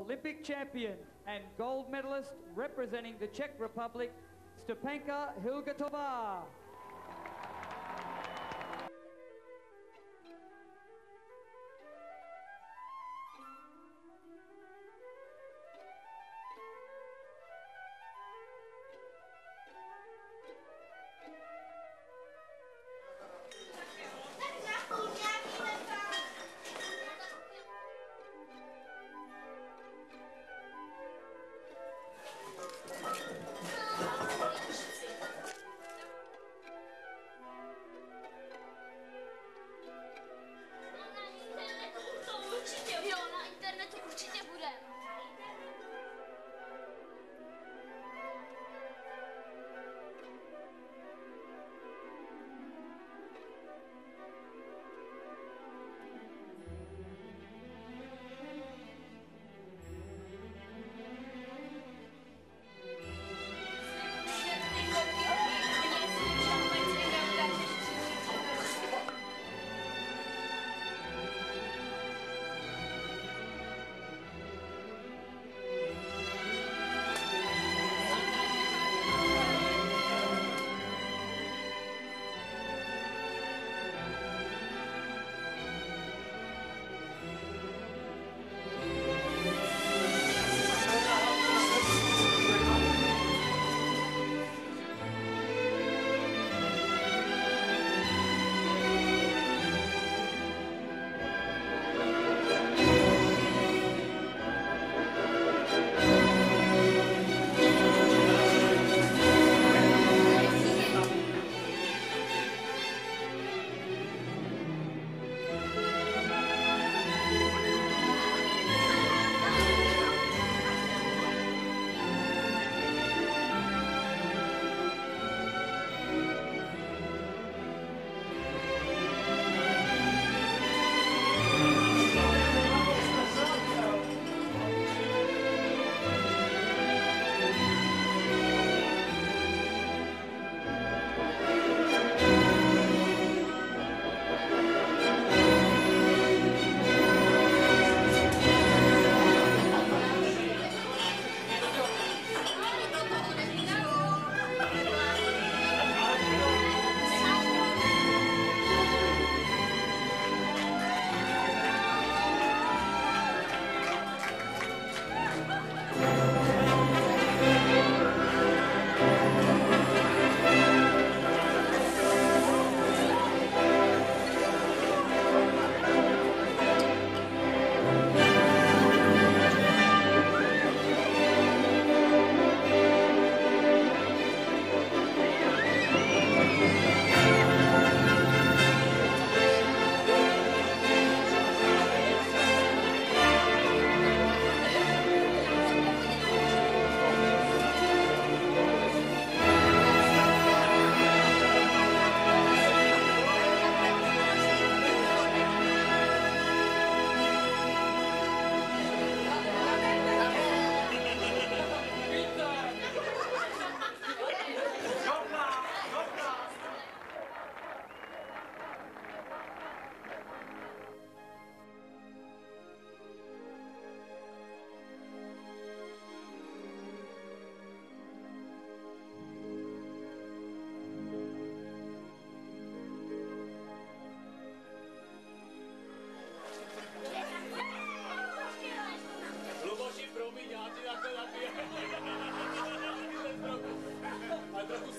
Olympic champion and gold medalist representing the Czech Republic, Stepanka Hilgatová.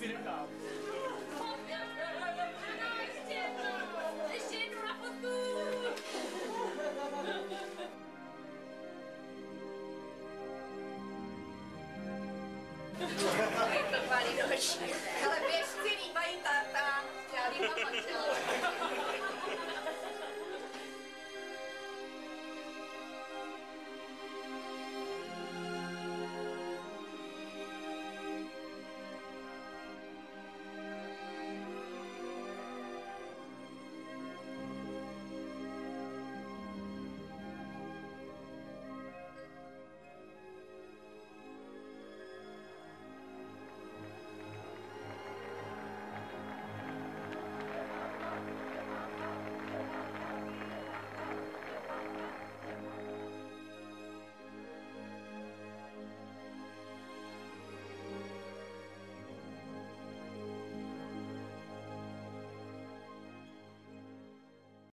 si nedám. Ještě jednou, ještě jednou na fotku. Malý došli. Ale běžci líbají tartán. Já líbám